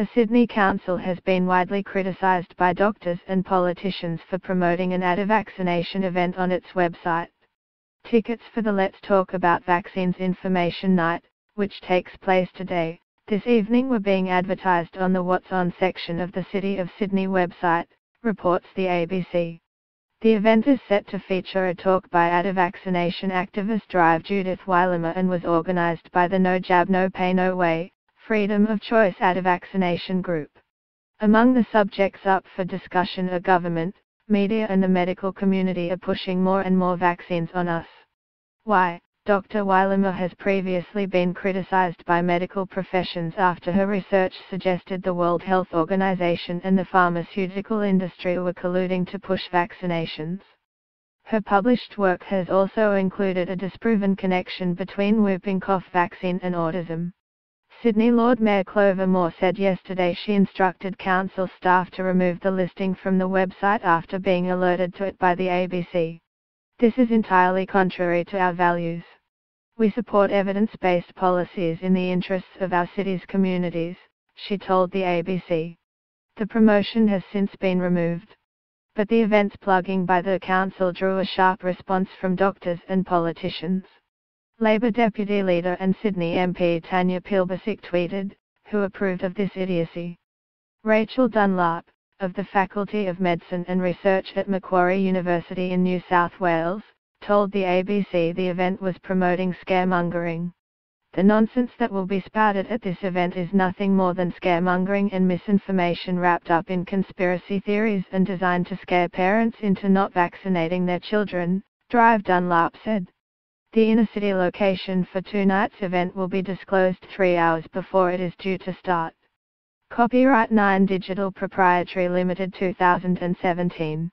A Sydney council has been widely criticised by doctors and politicians for promoting an anti-vaccination event on its website. Tickets for the Let's Talk About Vaccines Information Night, which takes place today, this evening were being advertised on the What's On section of the City of Sydney website, reports the ABC. The event is set to feature a talk by anti-vaccination activist Drive Judith Wilyman and was organised by the No Jab No Pay No Way, Freedom of Choice at a vaccination group. Among the subjects up for discussion are government, media and the medical community are pushing more and more vaccines on us. Why? Dr. Wilyman has previously been criticized by medical professions after her research suggested the World Health Organization and the pharmaceutical industry were colluding to push vaccinations. Her published work has also included a disproven connection between whooping cough vaccine and autism. Sydney Lord Mayor Clover Moore said yesterday she instructed council staff to remove the listing from the website after being alerted to it by the ABC. This is entirely contrary to our values. We support evidence-based policies in the interests of our city's communities, she told the ABC. The promotion has since been removed. But the event's plugging by the council drew a sharp response from doctors and politicians. Labour Deputy Leader and Sydney MP Tanya Plibersek tweeted, who approved of this idiocy. Rachel Dunlop, of the Faculty of Medicine and Research at Macquarie University in New South Wales, told the ABC the event was promoting scaremongering. The nonsense that will be spouted at this event is nothing more than scaremongering and misinformation wrapped up in conspiracy theories and designed to scare parents into not vaccinating their children, Drive Dunlop said. The inner city location for tonight's event will be disclosed three hours before it is due to start. Copyright 9 Digital Proprietary Limited 2017